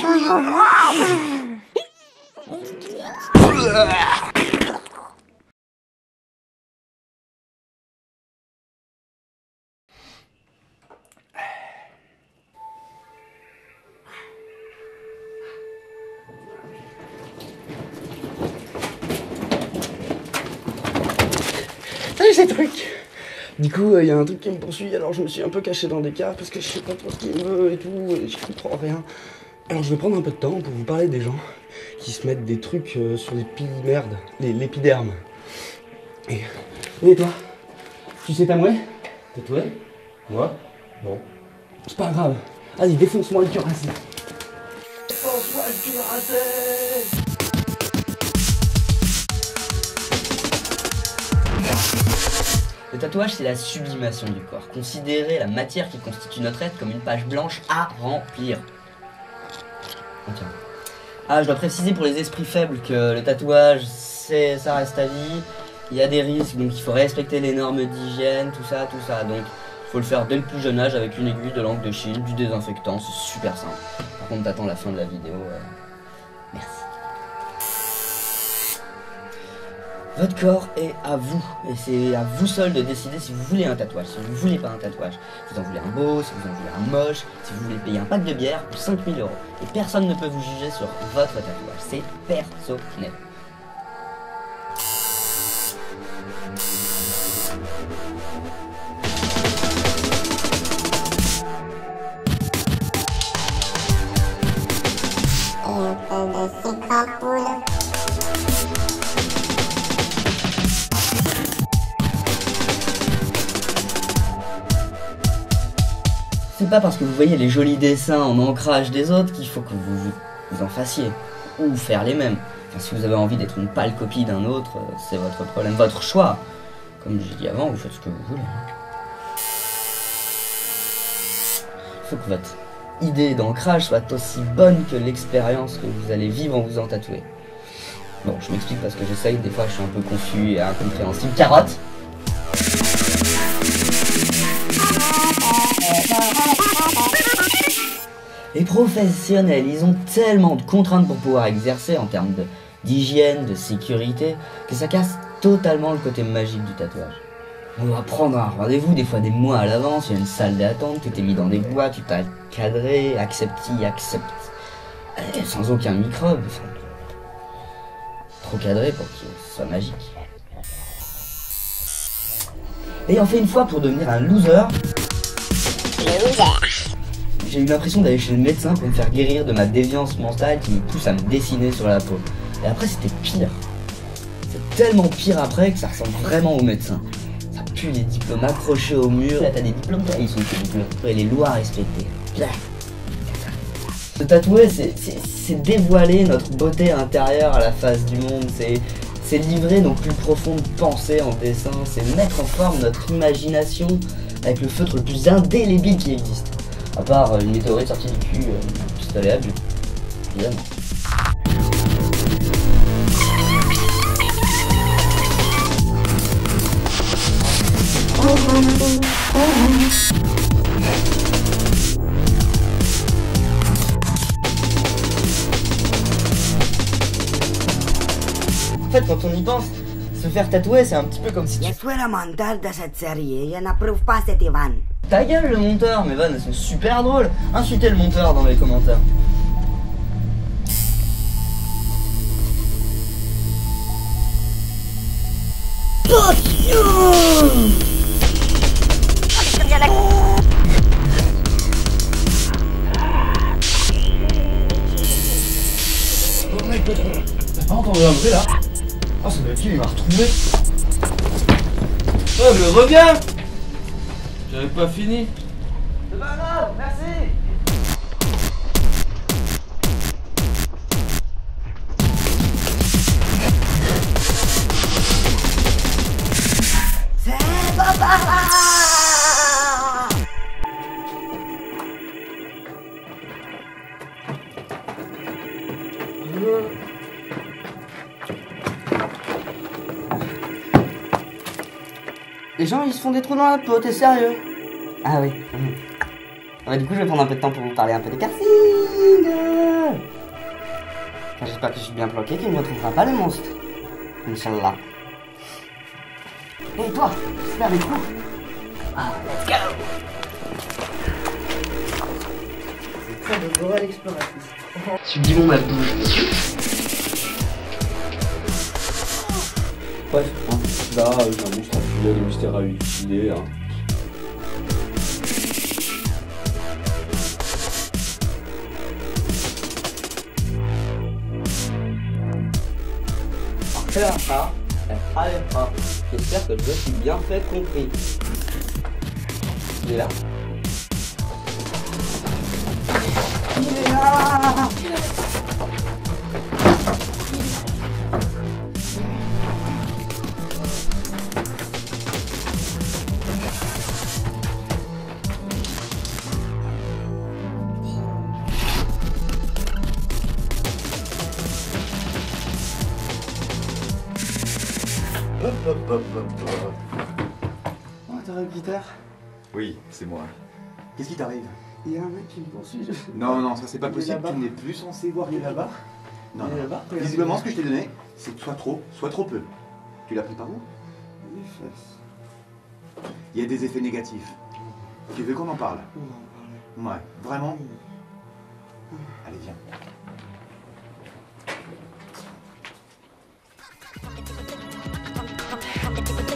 Salut ces trucs Du coup, il y a un truc qui me poursuit, alors je me suis un peu caché dans des caves parce que je sais pas trop ce qu'il veut et tout, et je comprends rien. Alors je vais prendre un peu de temps pour vous parler des gens qui se mettent des trucs euh, sur les piles merde, les l'épiderme. Et, et toi? Tu sais t'amouer Tatoué? Moi? Bon. C'est pas grave. Vas-y, défonce-moi le cuirassé. Défonce-moi le cuirassé Le tatouage, c'est la sublimation du corps. Considérez la matière qui constitue notre être comme une page blanche à remplir. Ah, je dois préciser pour les esprits faibles que le tatouage, c'est, ça reste à vie. Il y a des risques, donc il faut respecter les normes d'hygiène, tout ça, tout ça. Donc, il faut le faire dès le plus jeune âge avec une aiguille de langue de Chine, du désinfectant, c'est super simple. Par contre, t'attends la fin de la vidéo. euh, Votre corps est à vous, et c'est à vous seul de décider si vous voulez un tatouage, si vous voulez pas un tatouage. Si vous en voulez un beau, si vous en voulez un moche, si vous voulez payer un pack de bière ou 5000 euros. Et personne ne peut vous juger sur votre tatouage, c'est personnel. C'est pas parce que vous voyez les jolis dessins en ancrage des autres qu'il faut que vous vous en fassiez, ou faire les mêmes. Enfin, si vous avez envie d'être une pâle copie d'un autre, euh, c'est votre problème, votre choix. Comme j'ai dit avant, vous faites ce que vous voulez. Il faut que votre idée d'ancrage soit aussi bonne que l'expérience que vous allez vivre en vous en tatouer. Bon, je m'explique parce que j'essaye, des fois je suis un peu confus et incompréhensible. Carotte professionnels, ils ont tellement de contraintes pour pouvoir exercer en termes d'hygiène, de, sécurité, que ça casse totalement le côté magique du tatouage. On doit prendre un rendez-vous des fois des mois à l'avance, il y a une salle d'attente, tu t'es mis dans des boîtes, tu t'as cadré, accepti, accepte, euh, sans aucun microbe. enfin, trop cadré pour que ce soit magique. Et on fait une fois pour devenir un loser. J'ai eu l'impression d'aller chez le médecin pour me faire guérir de ma déviance mentale qui me pousse à me dessiner sur la peau. Et après, c'était pire. C'est tellement pire après que ça ressemble vraiment au médecin. Ça pue les diplômes accrochés au mur. Là, t'as des diplômes, toi, ils sont tes diplômes. Et les lois à respecter. Blah. Se tatouer, c'est dévoiler notre beauté intérieure à la face du monde. C'est c'est livrer nos plus profondes pensées en dessin. C'est mettre en forme notre imagination avec le feutre le plus indélébile qui existe. À part euh, une météorite sortie du cul, euh, pistolet à but. Évidemment. En fait, quand on y pense, se faire tatouer, c'est un petit peu comme si. Ta gueule, le monteur. Mes vannes, elles sont super drôles Insultez le monteur dans les commentaires. Oh t'as pas entendu un bruit là. Oh, ça doit être qui, il m'a retrouvé. Ouais, mais reviens J'avais pas fini. C'est pas grave, merci C'est papa Les gens, ils se font des trous dans la peau, t'es sérieux? Ah oui. Mhm. Ouais, du coup, je vais prendre un peu de temps pour vous parler un peu des piercings. J'espère que je suis bien planqué qu'il ne retrouvera pas le monstre. Inch'Allah. Et toi, fais avec nous. Ah, let's go C'est ça l'exploratrice. Sublimons ma bouche. Bref, hein, là, euh, j'ai un monstre à filet, des mystères à utiliser. Hein. Faire ça, être à l'épreuve. J'espère que je suis bien fait compris. Il est là. Oh, t'as un guitare Oui, c'est moi. Qu'est-ce qui t'arrive? Il y a un mec qui me poursuit. je- Non, non, ça c'est pas Il possible. Tu n'es plus censé voir Il est là-bas Non, Il est là-bas Regardez. Visiblement, ce que je t'ai donné, c'est soit trop, soit trop peu. Tu l'as pris par où? Les fesses. Il y a des effets négatifs. Tu veux qu'on en parle? On va en parler. Ouais, vraiment? Allez, viens. Thank you.